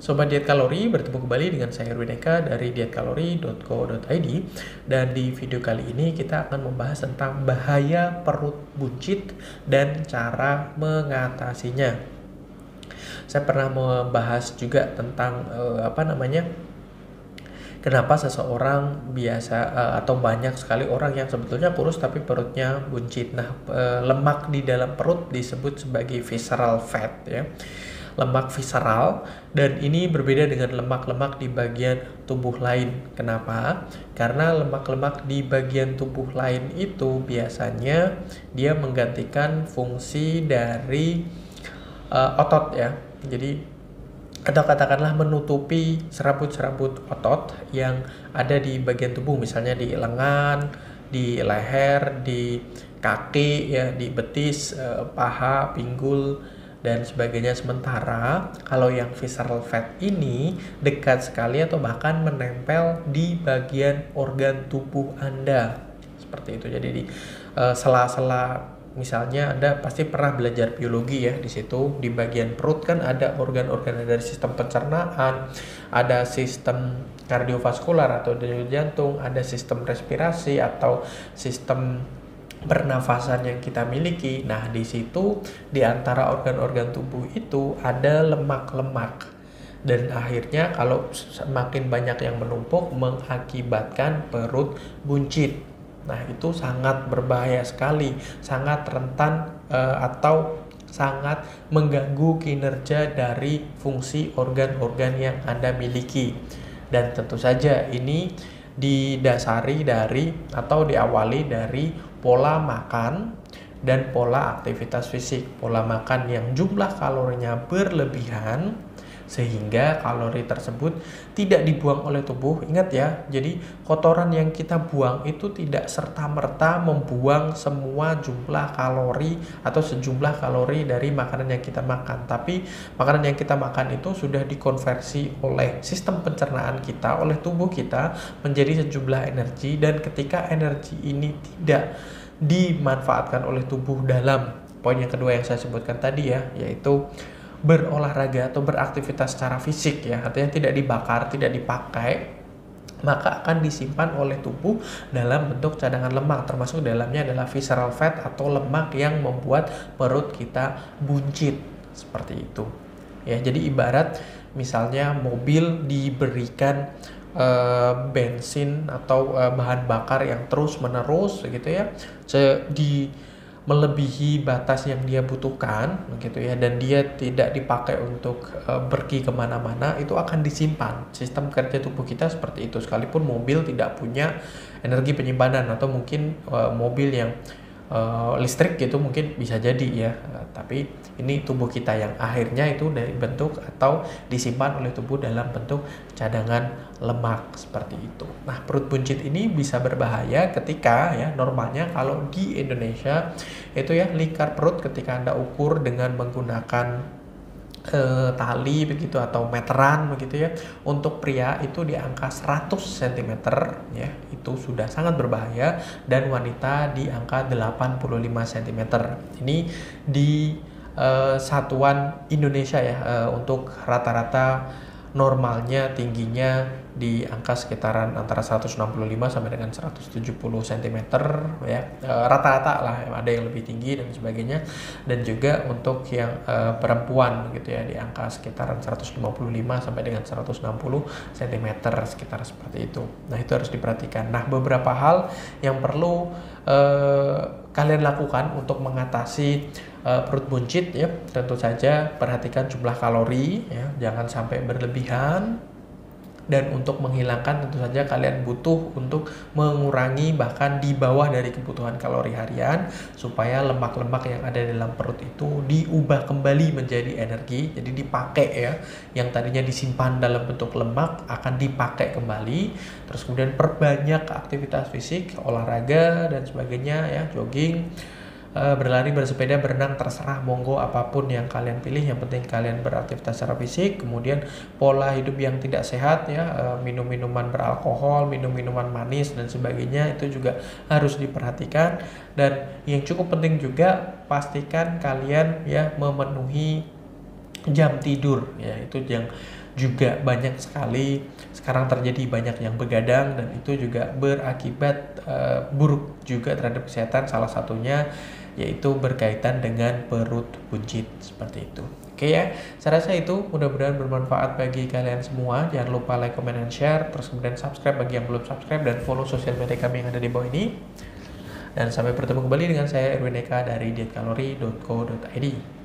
Sobat Diet Kalori, bertemu kembali dengan saya Erwin Eka dari dietkalori.co.id dan di video kali ini kita akan membahas tentang bahaya perut buncit dan cara mengatasinya. Saya pernah membahas juga tentang uh, apa namanya kenapa seseorang biasa uh, atau banyak sekali orang yang sebetulnya kurus tapi perutnya buncit. Nah, uh, lemak di dalam perut disebut sebagai visceral fat ya lemak visceral dan ini berbeda dengan lemak-lemak di bagian tubuh lain. Kenapa? Karena lemak-lemak di bagian tubuh lain itu biasanya dia menggantikan fungsi dari uh, otot ya. Jadi atau katakanlah menutupi serabut-serabut otot yang ada di bagian tubuh misalnya di lengan, di leher, di kaki ya, di betis, uh, paha, pinggul dan sebagainya. Sementara kalau yang visceral fat ini dekat sekali atau bahkan menempel di bagian organ tubuh Anda. Seperti itu. Jadi di eh, sela-sela uh, misalnya Anda pasti pernah belajar biologi ya di situ. Di bagian perut kan ada organ-organ dari sistem pencernaan, ada sistem kardiovaskular atau denyut jantung, ada sistem respirasi atau sistem pernafasan yang kita miliki. Nah, di situ di antara organ-organ tubuh itu ada lemak-lemak. Dan akhirnya kalau semakin banyak yang menumpuk mengakibatkan perut buncit. Nah, itu sangat berbahaya sekali, sangat rentan uh, atau sangat mengganggu kinerja dari fungsi organ-organ yang Anda miliki. Dan tentu saja ini didasari dari atau diawali dari pola makan dan pola aktivitas fisik. Pola makan yang jumlah kalorinya berlebihan sehingga kalori tersebut tidak dibuang oleh tubuh. Ingat ya, jadi kotoran yang kita buang itu tidak serta-merta membuang semua jumlah kalori atau sejumlah kalori dari makanan yang kita makan. Tapi makanan yang kita makan itu sudah dikonversi oleh sistem pencernaan kita, oleh tubuh kita menjadi sejumlah energi dan ketika energi ini tidak dimanfaatkan oleh tubuh dalam poin yang kedua yang saya sebutkan tadi ya, yaitu berolahraga atau beraktivitas secara fisik ya artinya tidak dibakar tidak dipakai maka akan disimpan oleh tubuh dalam bentuk cadangan lemak. Termasuk dalamnya adalah visceral fat atau lemak yang membuat perut kita buncit. Seperti itu. Ya jadi ibarat misalnya mobil diberikan e, bensin atau e, bahan bakar yang terus menerus gitu ya di melebihi batas yang dia butuhkan begitu ya dan dia tidak dipakai untuk uh, pergi ke mana-mana itu akan disimpan. Sistem kerja tubuh kita seperti itu. Sekalipun mobil tidak punya energi penyimpanan atau mungkin uh, mobil yang uh, listrik gitu mungkin bisa jadi ya uh, tapi ini tubuh kita yang akhirnya itu dari bentuk atau disimpan oleh tubuh dalam bentuk cadangan lemak seperti itu. Nah, perut buncit ini bisa berbahaya ketika ya normalnya kalau di Indonesia itu ya lingkar perut ketika Anda ukur dengan menggunakan uh, tali begitu atau meteran begitu ya untuk pria itu di angka 100 cm ya itu sudah sangat berbahaya dan wanita di angka 85 cm ini di uh, satuan Indonesia ya uh, untuk rata-rata normalnya tingginya di angka sekitaran antara 165 sampai dengan 170 cm ya. E, rata-rata lah ada yang lebih tinggi dan sebagainya. Dan juga untuk yang e, perempuan gitu ya di angka sekitaran 155 sampai dengan 160 cm sekitar seperti itu. Nah itu harus diperhatikan. Nah beberapa hal yang perlu e, kalian lakukan untuk mengatasi uh, perut buncit ya. Tentu saja perhatikan jumlah kalori ya. Jangan sampai berlebihan. Dan untuk menghilangkan tentu saja kalian butuh untuk mengurangi bahkan di bawah dari kebutuhan kalori harian supaya lemak-lemak yang ada dalam perut itu diubah kembali menjadi energi. Jadi dipakai ya. Yang tadinya disimpan dalam bentuk lemak akan dipakai kembali. Terus kemudian perbanyak aktivitas fisik olahraga dan sebagainya ya. Jogging uh, berlari, bersepeda, berenang, terserah monggo apa pun yang kalian pilih. Yang penting kalian beraktivitas secara fisik. Kemudian pola hidup yang tidak sehat ya, uh, minum minuman beralkohol, minum minuman manis dan sebagainya itu juga harus diperhatikan. Dan yang cukup penting juga pastikan kalian ya memenuhi jam tidur ya itu yang juga banyak sekali sekarang terjadi banyak yang begadang dan itu juga berakibat uh, buruk juga terhadap kesehatan salah satunya yaitu berkaitan dengan perut buncit seperti itu. Oke ya, saya rasa itu mudah-mudahan bermanfaat bagi kalian semua. Jangan lupa like, comment, dan share. Terus kemudian subscribe bagi yang belum subscribe dan follow sosial media kami yang ada di bawah ini. Dan sampai bertemu kembali dengan saya Erwin Eka dari dietkalori.co.id.